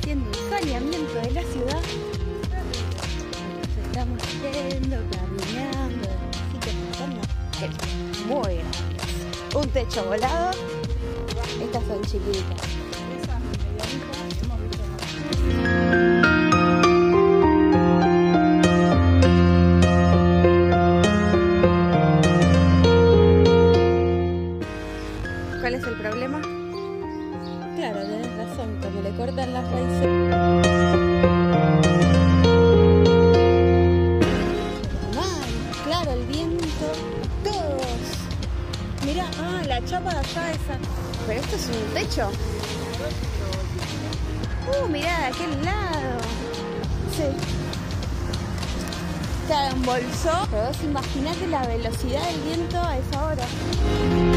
haciendo el saneamiento de la ciudad. Nos estamos yendo, caminando, así que muy grandes. Un techo volado. Estas son chiquitas. ¿Cuál es el problema? Claro, le cortan las raíces. Claro, el viento. Todos. Mira, ah, la chapa de allá esa. Pero esto es un techo. Uh, mirá, de aquel lado. Sí. Se embolsó. Pero vos imaginate la velocidad del viento a esa hora.